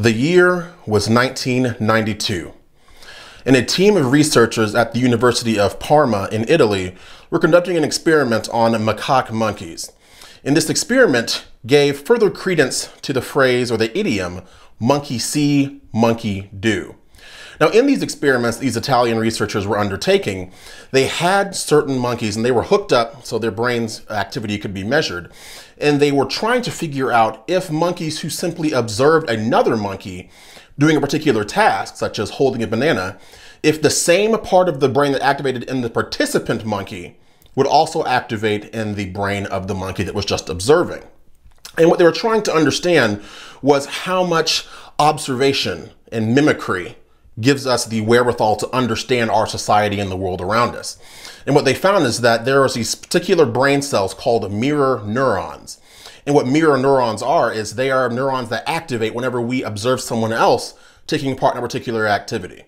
The year was 1992, and a team of researchers at the University of Parma in Italy were conducting an experiment on macaque monkeys. And this experiment gave further credence to the phrase or the idiom, monkey see, monkey do. Now, in these experiments these Italian researchers were undertaking, they had certain monkeys and they were hooked up so their brain's activity could be measured. And they were trying to figure out if monkeys who simply observed another monkey doing a particular task, such as holding a banana, if the same part of the brain that activated in the participant monkey would also activate in the brain of the monkey that was just observing. And what they were trying to understand was how much observation and mimicry gives us the wherewithal to understand our society and the world around us. And what they found is that there are these particular brain cells called mirror neurons. And what mirror neurons are is they are neurons that activate whenever we observe someone else taking part in a particular activity.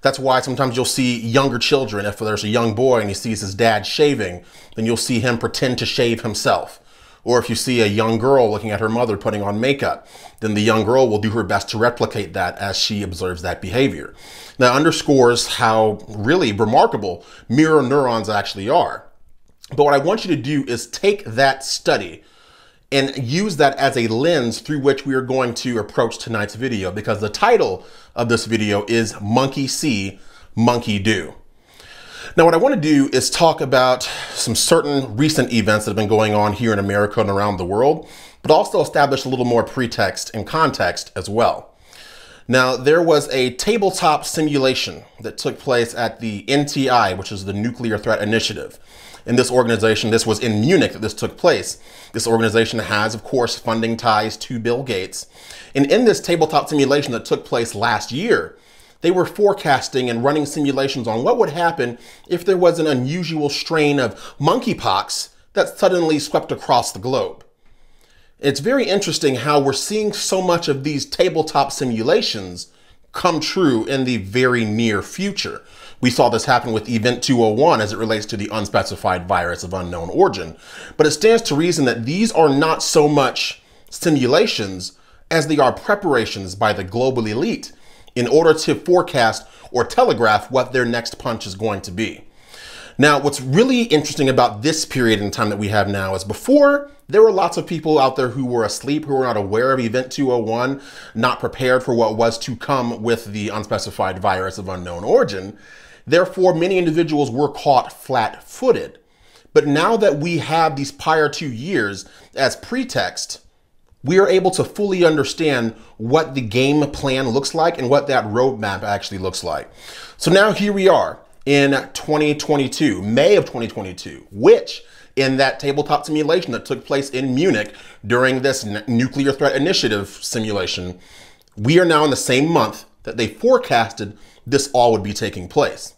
That's why sometimes you'll see younger children, if there's a young boy and he sees his dad shaving, then you'll see him pretend to shave himself. Or if you see a young girl looking at her mother putting on makeup, then the young girl will do her best to replicate that as she observes that behavior. That underscores how really remarkable mirror neurons actually are. But what I want you to do is take that study and use that as a lens through which we are going to approach tonight's video because the title of this video is Monkey See, Monkey Do. Now, what I want to do is talk about some certain recent events that have been going on here in America and around the world, but also establish a little more pretext and context as well. Now, there was a tabletop simulation that took place at the NTI, which is the Nuclear Threat Initiative. In this organization, this was in Munich that this took place. This organization has, of course, funding ties to Bill Gates. And in this tabletop simulation that took place last year, they were forecasting and running simulations on what would happen if there was an unusual strain of monkeypox that suddenly swept across the globe. It's very interesting how we're seeing so much of these tabletop simulations come true in the very near future. We saw this happen with Event 201 as it relates to the unspecified virus of unknown origin. But it stands to reason that these are not so much simulations as they are preparations by the global elite in order to forecast or telegraph what their next punch is going to be. Now, what's really interesting about this period in time that we have now is before there were lots of people out there who were asleep, who were not aware of Event 201, not prepared for what was to come with the unspecified virus of unknown origin. Therefore, many individuals were caught flat footed. But now that we have these prior two years as pretext, we are able to fully understand what the game plan looks like and what that roadmap actually looks like. So now here we are in 2022, May of 2022, which in that tabletop simulation that took place in Munich during this nuclear threat initiative simulation, we are now in the same month that they forecasted this all would be taking place.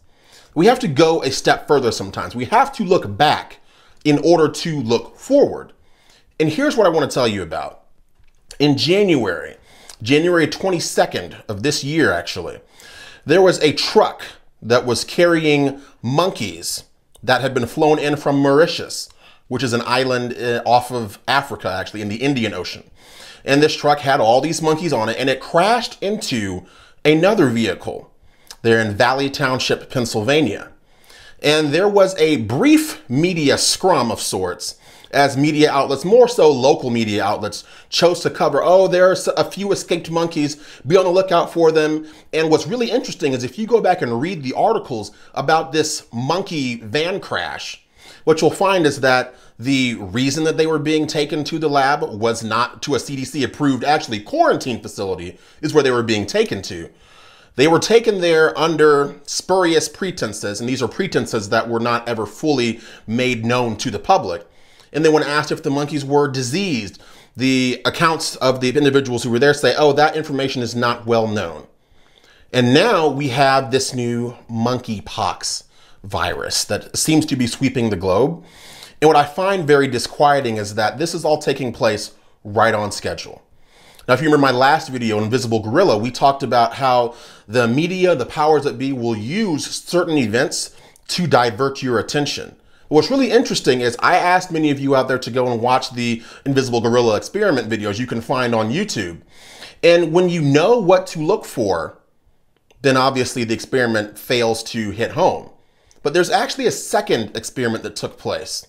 We have to go a step further sometimes. We have to look back in order to look forward. And here's what I want to tell you about. In January, January 22nd of this year, actually, there was a truck that was carrying monkeys that had been flown in from Mauritius, which is an island uh, off of Africa, actually, in the Indian Ocean. And this truck had all these monkeys on it, and it crashed into another vehicle there in Valley Township, Pennsylvania. And there was a brief media scrum of sorts as media outlets, more so local media outlets, chose to cover, oh, there's a few escaped monkeys, be on the lookout for them. And what's really interesting is if you go back and read the articles about this monkey van crash, what you'll find is that the reason that they were being taken to the lab was not to a CDC approved, actually quarantine facility is where they were being taken to. They were taken there under spurious pretenses, and these are pretenses that were not ever fully made known to the public. And then when asked if the monkeys were diseased, the accounts of the individuals who were there say, oh, that information is not well known. And now we have this new monkeypox virus that seems to be sweeping the globe. And what I find very disquieting is that this is all taking place right on schedule. Now, if you remember my last video, Invisible Gorilla, we talked about how the media, the powers that be, will use certain events to divert your attention. What's really interesting is I asked many of you out there to go and watch the Invisible Gorilla experiment videos you can find on YouTube. And when you know what to look for, then obviously the experiment fails to hit home. But there's actually a second experiment that took place.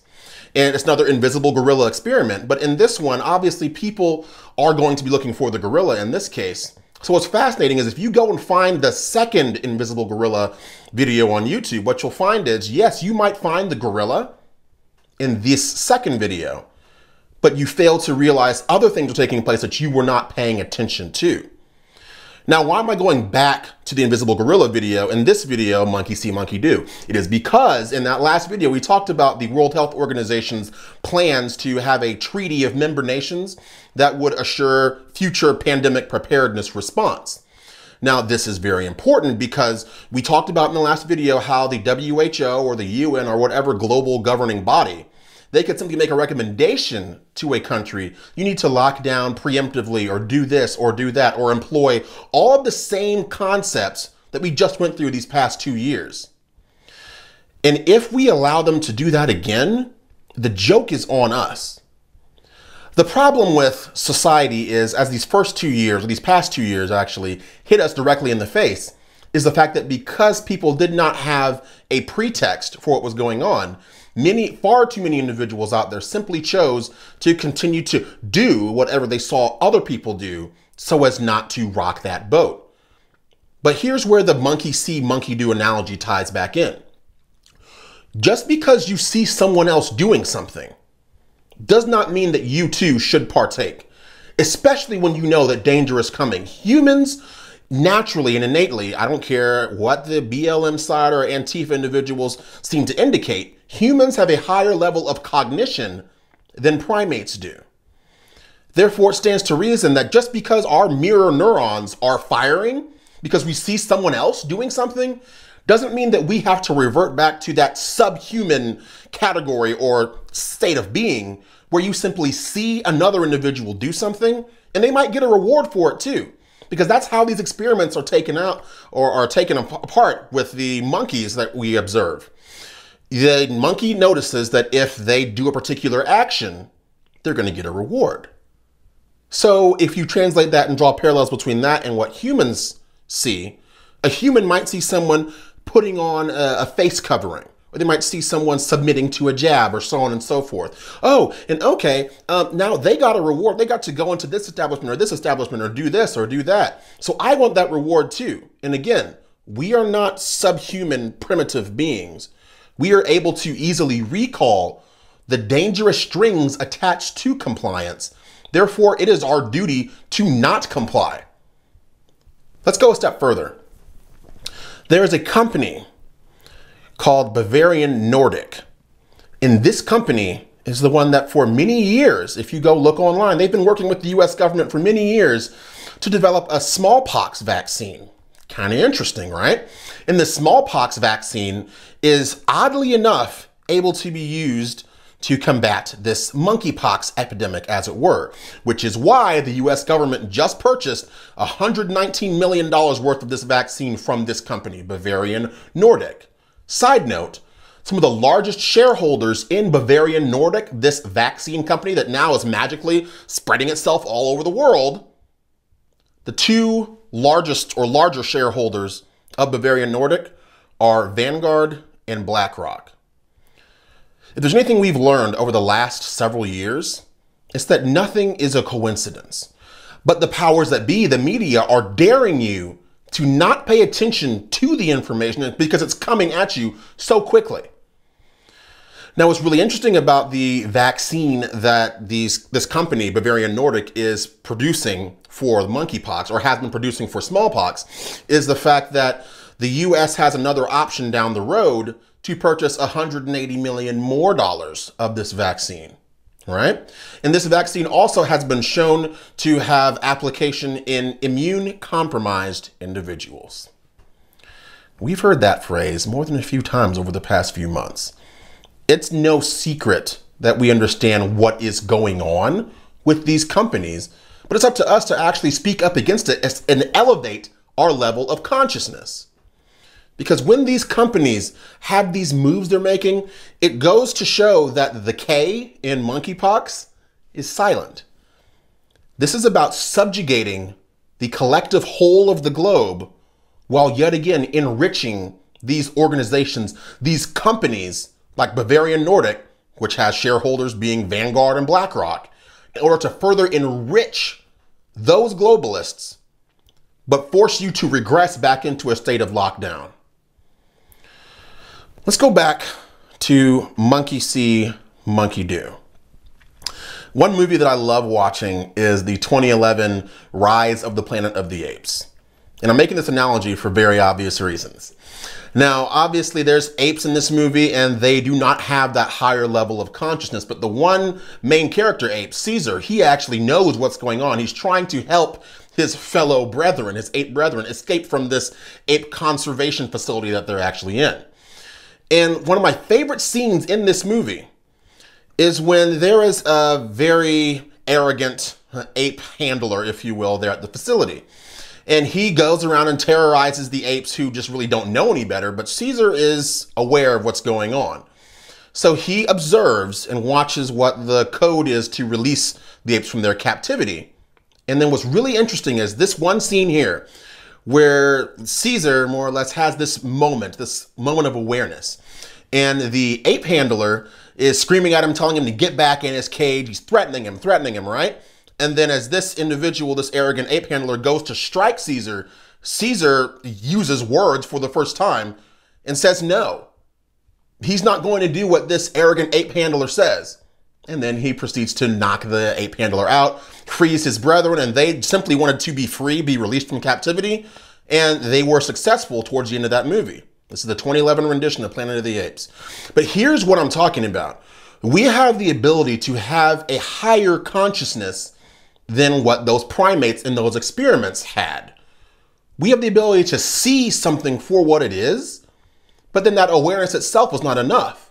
And it's another invisible gorilla experiment. But in this one, obviously people are going to be looking for the gorilla in this case. So what's fascinating is if you go and find the second invisible gorilla video on YouTube, what you'll find is, yes, you might find the gorilla in this second video, but you fail to realize other things are taking place that you were not paying attention to. Now, why am I going back to the Invisible Gorilla video in this video, Monkey See, Monkey Do? It is because in that last video, we talked about the World Health Organization's plans to have a treaty of member nations that would assure future pandemic preparedness response. Now, this is very important because we talked about in the last video how the WHO or the UN or whatever global governing body they could simply make a recommendation to a country. You need to lock down preemptively or do this or do that or employ all of the same concepts that we just went through these past two years. And if we allow them to do that again, the joke is on us. The problem with society is, as these first two years, or these past two years actually, hit us directly in the face, is the fact that because people did not have a pretext for what was going on, Many, far too many individuals out there simply chose to continue to do whatever they saw other people do so as not to rock that boat. But here's where the monkey see, monkey do analogy ties back in. Just because you see someone else doing something does not mean that you too should partake, especially when you know that danger is coming. Humans naturally and innately, I don't care what the BLM side or Antifa individuals seem to indicate, humans have a higher level of cognition than primates do. Therefore, it stands to reason that just because our mirror neurons are firing, because we see someone else doing something, doesn't mean that we have to revert back to that subhuman category or state of being where you simply see another individual do something and they might get a reward for it too because that's how these experiments are taken out or are taken apart with the monkeys that we observe. The monkey notices that if they do a particular action, they're going to get a reward. So if you translate that and draw parallels between that and what humans see, a human might see someone putting on a, a face covering or they might see someone submitting to a jab or so on and so forth. Oh, and okay, um, now they got a reward. They got to go into this establishment or this establishment or do this or do that. So I want that reward too. And again, we are not subhuman primitive beings. We are able to easily recall the dangerous strings attached to compliance. Therefore, it is our duty to not comply. Let's go a step further. There is a company called Bavarian Nordic. And this company is the one that for many years, if you go look online, they've been working with the US government for many years to develop a smallpox vaccine. Kind of interesting, right? And the smallpox vaccine is oddly enough able to be used to combat this monkeypox epidemic, as it were, which is why the US government just purchased $119 million worth of this vaccine from this company, Bavarian Nordic. Side note, some of the largest shareholders in Bavarian Nordic, this vaccine company that now is magically spreading itself all over the world, the two largest or larger shareholders of Bavarian Nordic are Vanguard and BlackRock. If there's anything we've learned over the last several years, it's that nothing is a coincidence. But the powers that be, the media, are daring you to not pay attention to the information because it's coming at you so quickly. Now, what's really interesting about the vaccine that these this company, Bavarian Nordic, is producing for monkeypox or has been producing for smallpox is the fact that the US has another option down the road to purchase 180 million more dollars of this vaccine right? And this vaccine also has been shown to have application in immune compromised individuals. We've heard that phrase more than a few times over the past few months. It's no secret that we understand what is going on with these companies, but it's up to us to actually speak up against it and elevate our level of consciousness. Because when these companies have these moves they're making, it goes to show that the K in monkeypox is silent. This is about subjugating the collective whole of the globe while yet again enriching these organizations, these companies like Bavarian Nordic, which has shareholders being Vanguard and BlackRock, in order to further enrich those globalists, but force you to regress back into a state of lockdown. Let's go back to Monkey See, Monkey Do. One movie that I love watching is the 2011 Rise of the Planet of the Apes. And I'm making this analogy for very obvious reasons. Now, obviously, there's apes in this movie, and they do not have that higher level of consciousness. But the one main character ape, Caesar, he actually knows what's going on. He's trying to help his fellow brethren, his ape brethren, escape from this ape conservation facility that they're actually in. And one of my favorite scenes in this movie is when there is a very arrogant uh, ape handler, if you will, there at the facility. And he goes around and terrorizes the apes who just really don't know any better, but Caesar is aware of what's going on. So he observes and watches what the code is to release the apes from their captivity. And then what's really interesting is this one scene here where Caesar more or less has this moment, this moment of awareness. And the ape handler is screaming at him, telling him to get back in his cage. He's threatening him, threatening him, right? And then as this individual, this arrogant ape handler, goes to strike Caesar, Caesar uses words for the first time and says no. He's not going to do what this arrogant ape handler says. And then he proceeds to knock the ape handler out, frees his brethren, and they simply wanted to be free, be released from captivity. And they were successful towards the end of that movie. This is the 2011 rendition of Planet of the Apes. But here's what I'm talking about. We have the ability to have a higher consciousness than what those primates in those experiments had. We have the ability to see something for what it is, but then that awareness itself was not enough.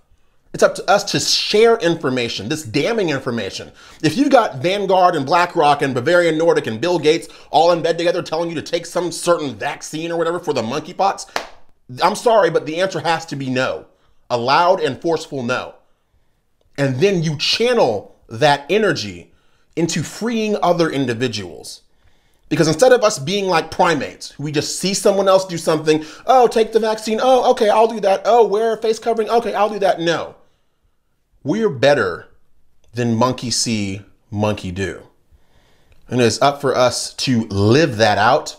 It's up to us to share information, this damning information. If you've got Vanguard and BlackRock and Bavarian Nordic and Bill Gates all in bed together telling you to take some certain vaccine or whatever for the monkeypox, I'm sorry, but the answer has to be no. A loud and forceful no. And then you channel that energy into freeing other individuals. Because instead of us being like primates, we just see someone else do something, oh, take the vaccine, oh, okay, I'll do that, oh, wear a face covering, okay, I'll do that. No. We're better than monkey see, monkey do. And it's up for us to live that out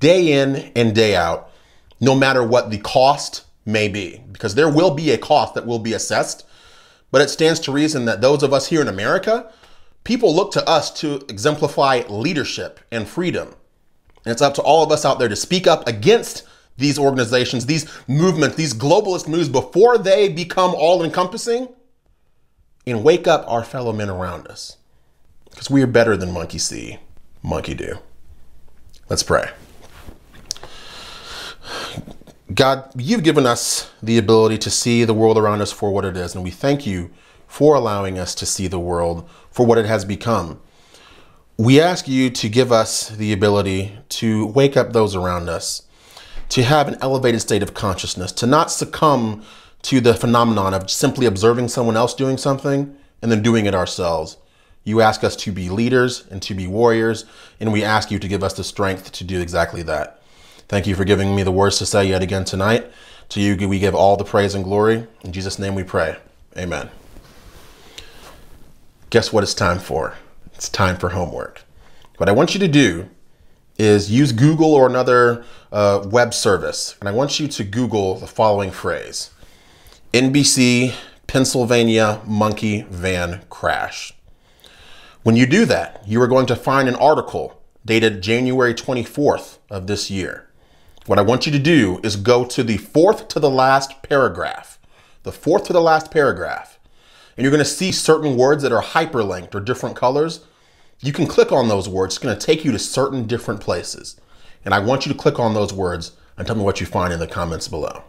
day in and day out no matter what the cost may be, because there will be a cost that will be assessed. But it stands to reason that those of us here in America, people look to us to exemplify leadership and freedom. And it's up to all of us out there to speak up against these organizations, these movements, these globalist moves before they become all encompassing and wake up our fellow men around us. Because we are better than monkey see, monkey do. Let's pray. God, you've given us the ability to see the world around us for what it is, and we thank you for allowing us to see the world for what it has become. We ask you to give us the ability to wake up those around us, to have an elevated state of consciousness, to not succumb to the phenomenon of simply observing someone else doing something and then doing it ourselves. You ask us to be leaders and to be warriors, and we ask you to give us the strength to do exactly that. Thank you for giving me the words to say yet again tonight. To you we give all the praise and glory. In Jesus' name we pray. Amen. Guess what it's time for? It's time for homework. What I want you to do is use Google or another uh, web service, and I want you to Google the following phrase NBC Pennsylvania monkey van crash. When you do that, you are going to find an article dated January 24th of this year. What I want you to do is go to the fourth to the last paragraph, the fourth to the last paragraph, and you're going to see certain words that are hyperlinked or different colors. You can click on those words. It's going to take you to certain different places. And I want you to click on those words and tell me what you find in the comments below.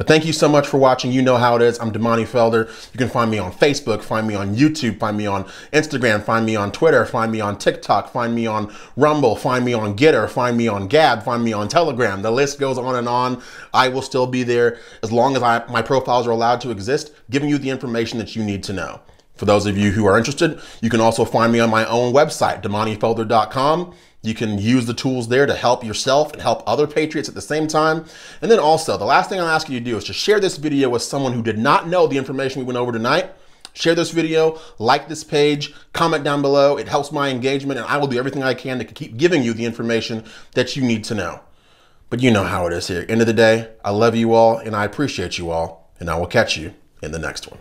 But thank you so much for watching. You know how it is. I'm Damani Felder. You can find me on Facebook, find me on YouTube, find me on Instagram, find me on Twitter, find me on TikTok, find me on Rumble, find me on Gettr, find me on Gab, find me on Telegram. The list goes on and on. I will still be there as long as I, my profiles are allowed to exist, giving you the information that you need to know. For those of you who are interested, you can also find me on my own website, damanifelder.com. You can use the tools there to help yourself and help other patriots at the same time. And then also, the last thing I'll ask you to do is to share this video with someone who did not know the information we went over tonight. Share this video, like this page, comment down below. It helps my engagement, and I will do everything I can to keep giving you the information that you need to know. But you know how it is here. End of the day, I love you all, and I appreciate you all, and I will catch you in the next one.